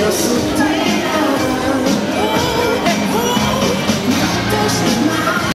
Jesus.